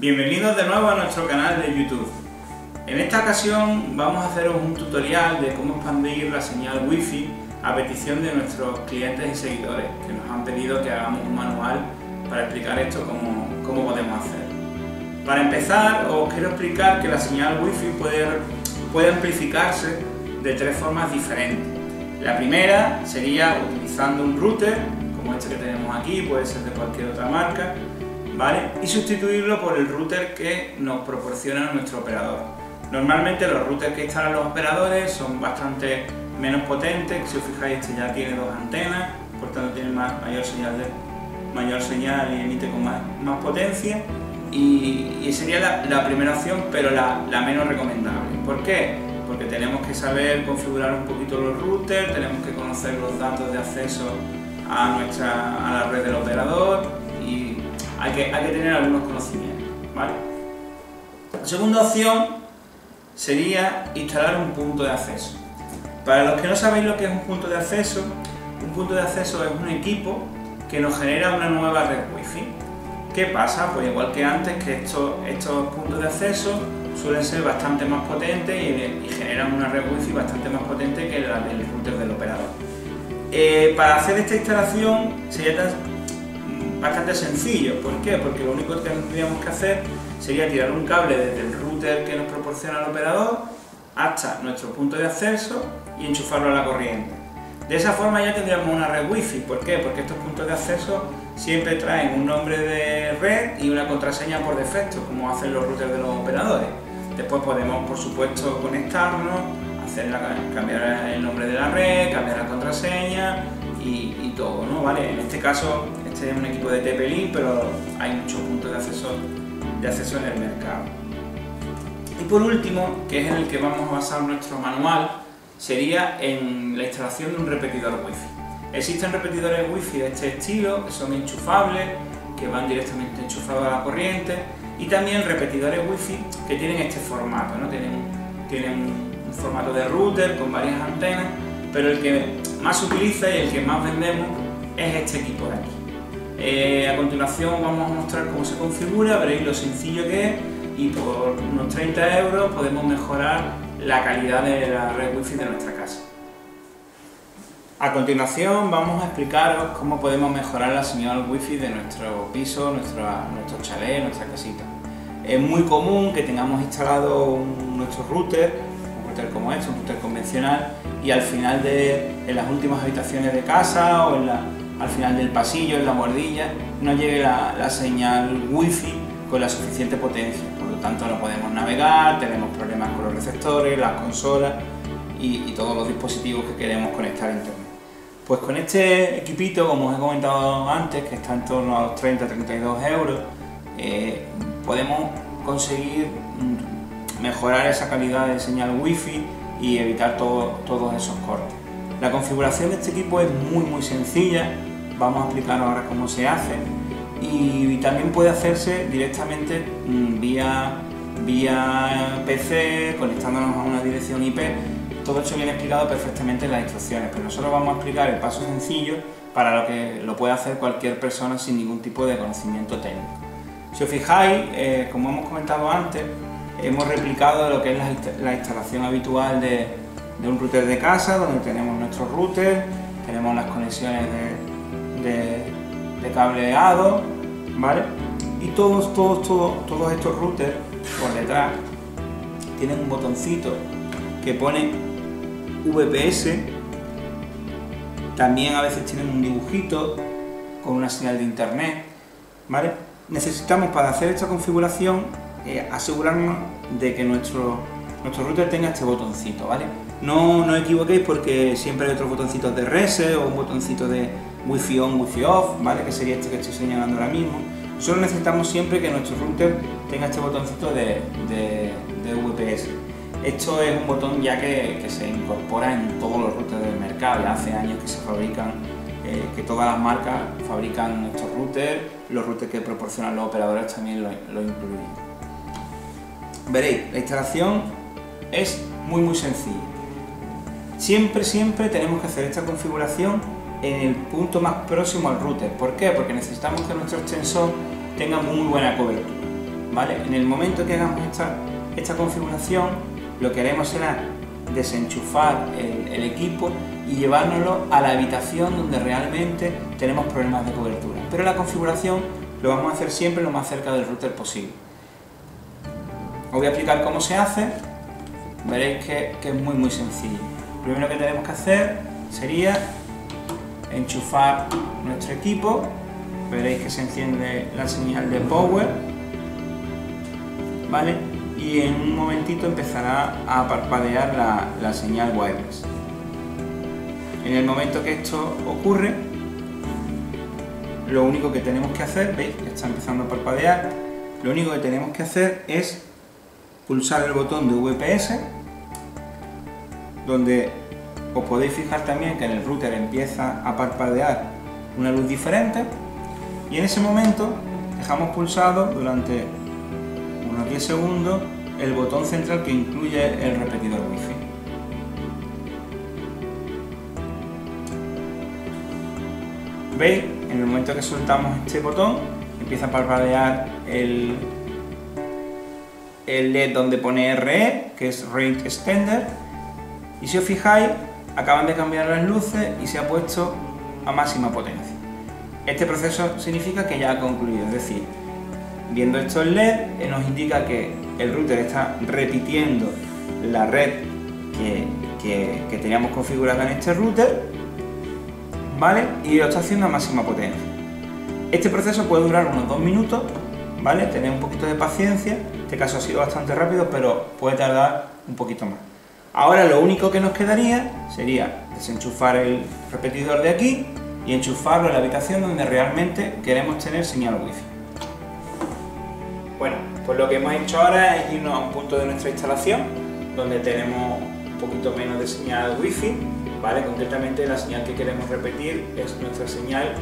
Bienvenidos de nuevo a nuestro canal de YouTube. En esta ocasión vamos a haceros un tutorial de cómo expandir la señal Wi-Fi a petición de nuestros clientes y seguidores que nos han pedido que hagamos un manual para explicar esto cómo, cómo podemos hacer. Para empezar os quiero explicar que la señal Wi-Fi puede, puede amplificarse de tres formas diferentes. La primera sería utilizando un router, como este que tenemos aquí, puede ser de cualquier otra marca, Y sustituirlo por el router que nos proporciona nuestro operador. Normalmente los routers que instalan los operadores son bastante menos potentes, si os fijáis este ya tiene dos antenas, por tanto tiene mayor, señal mayor señal y emite con más, potencia y, sería la, primera opción pero la, la menos recomendable. ¿Por qué? porque tenemos que saber configurar un poquito los routers, tenemos que conocer los datos de acceso a, nuestra, a la red del operador y hay que, tener algunos conocimientos. La segunda opción sería instalar un punto de acceso. Para los que no sabéis lo que es un punto de acceso, un punto de acceso es un equipo que nos genera una nueva red wifi. ¿Qué pasa? Pues igual que antes, que estos, puntos de acceso suelen ser bastante más potentes y, generan una red wifi bastante más potente que la del router del operador. Eh, para hacer esta instalación sería bastante sencillo. ¿Por qué? Porque lo único que tendríamos que hacer sería tirar un cable desde el router que nos proporciona el operador hasta nuestro punto de acceso y enchufarlo a la corriente. De esa forma ya tendríamos una red wifi. ¿Por qué? Porque estos puntos de acceso siempre traen un nombre de red y una contraseña por defecto, como hacen los routers de los operadores. Después podemos, por supuesto, conectarnos, hacer cambiar el nombre de la red, cambiar la contraseña y, todo, ¿no? ¿Vale? En este caso, este es un equipo de TP-Link, pero hay muchos puntos de acceso, de acceso en el mercado. Y por último, que es en el que vamos a basar nuestro manual, sería en la instalación de un repetidor Wi-Fi. Existen repetidores Wi-Fi de este estilo, que son enchufables, que van directamente enchufados a la corriente, y también repetidores Wi-Fi que tienen este formato, ¿no? tienen, tienen un formato de router con varias antenas, pero el que más se utiliza y el que más vendemos es este equipo de aquí. Eh, a continuación vamos a mostrar cómo se configura, veréis lo sencillo que es y por unos 30 euros podemos mejorar la calidad de la red wifi de nuestra casa. A continuación vamos a explicaros cómo podemos mejorar la señal wifi de nuestro piso, nuestro, nuestro chalet, nuestra casita. Es muy común que tengamos instalado nuestro router, router como este, un router convencional, y al final de en las últimas habitaciones de casa o al final del pasillo, en la bordilla, no llegue la, la señal wifi con la suficiente potencia. Por lo tanto no podemos navegar, tenemos problemas con los receptores, las consolas y todos los dispositivos que queremos conectar a internet. Pues con este equipito, como os he comentado antes, que está en torno a los 30-32 euros, eh, podemos conseguir mejorar esa calidad de señal wifi y evitar todos esos cortes. La configuración de este equipo es muy muy sencilla, vamos a explicar ahora cómo se hace y también puede hacerse directamente mm, vía, vía PC conectándonos a una dirección IP todo esto viene explicado perfectamente en las instrucciones, pero nosotros vamos a explicar el paso sencillo para lo que lo puede hacer cualquier persona sin ningún tipo de conocimiento técnico. Si os fijáis, eh, como hemos comentado antes, hemos replicado lo que es la, instalación habitual de, un router de casa, donde tenemos nuestro router, tenemos las conexiones de, de, cableado, ¿vale? Y todos, todos, todos, todos estos routers por detrás tienen un botoncito que pone VPS, también a veces tienen un dibujito con una señal de internet, ¿vale? Necesitamos para hacer esta configuración eh, asegurarnos de que nuestro, nuestro router tenga este botoncito, ¿vale? No, no equivoquéis porque siempre hay otros botoncitos de reset o un botoncito de Wi-Fi on, Wi-Fi off, ¿vale? Que sería este que estoy señalando ahora mismo. Solo necesitamos siempre que nuestro router tenga este botoncito de, de, de VPS. Esto es un botón ya que, se incorpora en todos los routers del mercado, ya hace años que se fabrican, eh, que todas las marcas fabrican estos routers, los routers que proporcionan los operadores también lo, lo incluyen. Veréis, la instalación es muy muy sencilla. Siempre, siempre tenemos que hacer esta configuración en el punto más próximo al router. ¿Por qué? Porque necesitamos que nuestro extensor tenga muy buena cobertura. ¿vale? En el momento que hagamos esta, esta configuración, lo que haremos será desenchufar el, equipo y llevárnoslo a la habitación donde realmente tenemos problemas de cobertura. Pero la configuración lo vamos a hacer siempre lo más cerca del router posible. Os voy a explicar cómo se hace, veréis que, es muy muy sencillo. Lo primero que tenemos que hacer sería enchufar nuestro equipo, veréis que se enciende la señal de power, ¿vale? Y en un momentito empezará a parpadear la, señal wireless. En el momento que esto ocurre, lo único que tenemos que hacer, veis está empezando a parpadear, lo único que tenemos que hacer es pulsar el botón de VPS, donde os podéis fijar también que en el router empieza a parpadear una luz diferente y en ese momento dejamos pulsado durante unos 10 segundos el botón central que incluye el repetidor wifi. ¿Veis? En el momento que soltamos este botón empieza a parpadear el, el LED donde pone RE, que es Range Extender, y si os fijáis acaban de cambiar las luces y se ha puesto a máxima potencia. Este proceso significa que ya ha concluido, es decir, viendo estos LED eh, nos indica que el router está repitiendo la red que, que, teníamos configurada en este router, ¿vale? Y lo está haciendo a máxima potencia. Este proceso puede durar unos dos minutos, ¿vale? Tener un poquito de paciencia, en este caso ha sido bastante rápido, pero puede tardar un poquito más. Ahora lo único que nos quedaría sería desenchufar el repetidor de aquí y enchufarlo en la habitación donde realmente queremos tener señal wifi. Bueno, pues lo que hemos hecho ahora es irnos a un punto de nuestra instalación donde tenemos un poquito menos de señal wifi, ¿vale? Concretamente la señal que queremos repetir es nuestra señal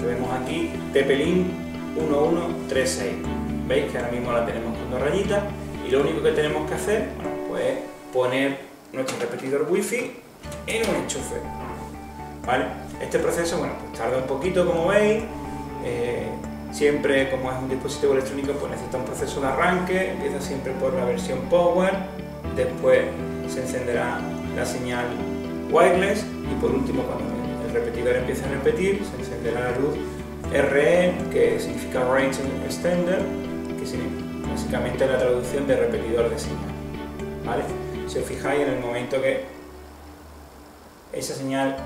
que vemos aquí, TP-Link 1136. ¿Veis que ahora mismo la tenemos con dos rayitas? Y lo único que tenemos que hacer, bueno, pues poner nuestro repetidor wifi en un enchufe. ¿Vale? Este proceso, bueno, pues tarda un poquito como veis, eh, siempre como es un dispositivo electrónico pues necesita un proceso de arranque, empieza siempre por la versión power, después se encenderá la señal wireless y por último cuando el repetidor empiece a repetir se encenderá la luz RE que significa Range Extender, que es básicamente la traducción de repetidor de señal. ¿vale? Si os fijáis, en el momento que esa señal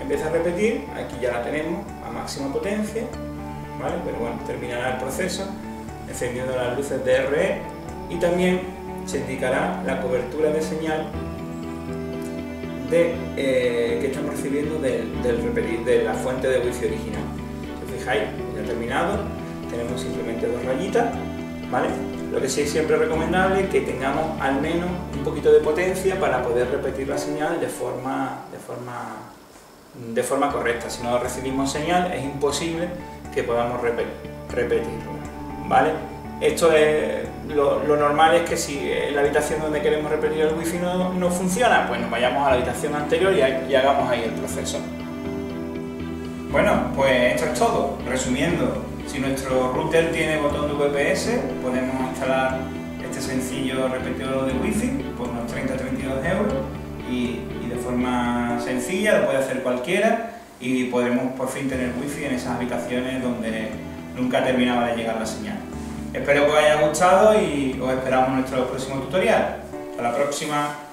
empieza a repetir, aquí ya la tenemos a máxima potencia, ¿vale? Pero bueno, terminará el proceso encendiendo las luces de RE y también se indicará la cobertura de señal de, eh, que estamos recibiendo de la fuente de wifi original. Fijáis, ya terminado, tenemos simplemente dos rayitas, ¿vale? Lo que sí es siempre recomendable que tengamos al menos un poquito de potencia para poder repetir la señal de forma, de forma, de forma correcta. Si no recibimos señal es imposible que podamos repetirlo. ¿vale? Esto es, lo, normal es que si en la habitación donde queremos repetir el wifi no, no funciona, pues nos vayamos a la habitación anterior y hagamos ahí el proceso. Bueno, pues esto es todo. Resumiendo, si nuestro router tiene botón de VPS, podemos instalar este sencillo repetidor de Wi-Fi por unos 30-32 euros y, de forma sencilla, lo puede hacer cualquiera y podremos por fin tener Wi-Fi en esas habitaciones donde nunca terminaba de llegar la señal. Espero que os haya gustado y os esperamos en nuestro próximo tutorial. Hasta la próxima.